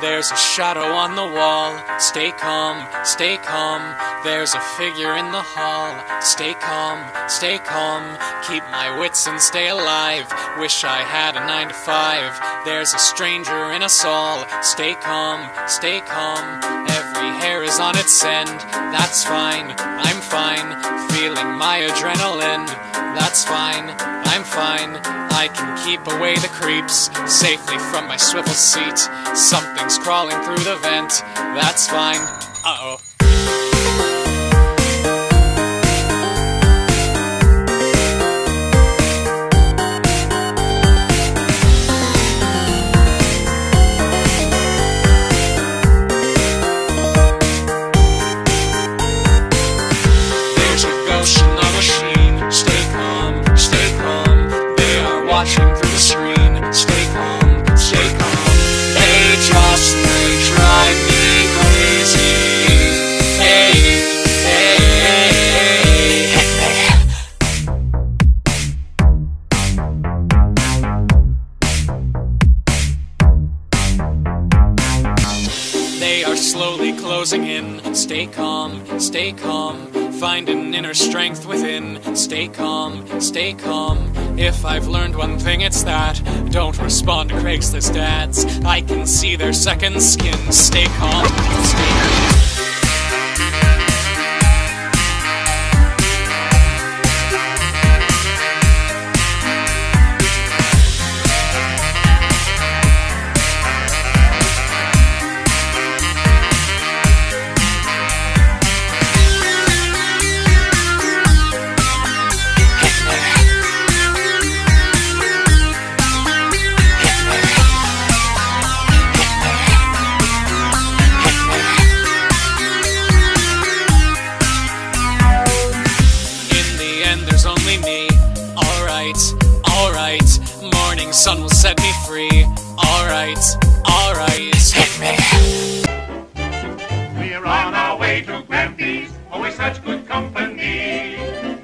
There's a shadow on the wall. Stay calm, stay calm. There's a figure in the hall. Stay calm, stay calm. Keep my wits and stay alive. Wish I had a nine to five. There's a stranger in us all. Stay calm, stay calm. Every hair is on its end. That's fine, I'm fine. Feeling my adrenaline. That's fine, I'm fine. I can keep away the creeps safely from my swivel seat. Something's crawling through the vent. That's fine. Uh oh. Screen. Stay calm, stay calm. They just they drive me crazy. Hey, hey, hey, hey. They are slowly closing in. Stay calm, stay calm. Find an inner strength within. Stay calm, stay calm. If I've learned one thing, it's that don't respond to Craigslist ads. I can see their second skin. Stay calm, stay calm. Sun will set me free. Alright, alright. Hit me. We're on our way to Grampy's, always such good company.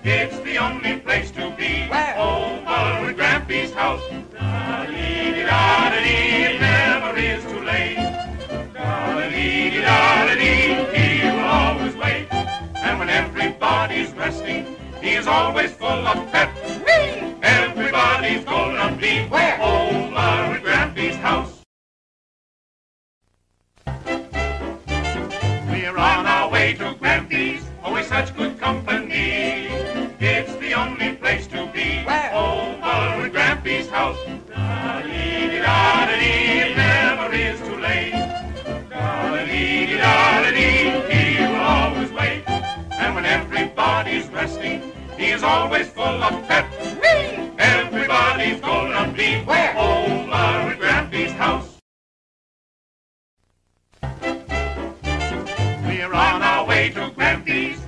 It's the only place to be. Where? Over at Grampy's house. Da-dee-dee-da-dee, it never is too late. Da-dee-dee-da-dee, he will always wait. And when everybody's resting, he is always full of pep. Everybody's gonna be Where? over at Grampy's house. We're on our way to Grampy's, always such good company. It's the only place to be. Where? Over at Grampy's house. Da-dee-dee-da-dee, it never is too late. Da-dee-dee-da-dee, he will always wait. And when everybody's resting, he is always full of pep. Everybody's gonna be Where? over at Grampy's house. We're on our way to Grampy's,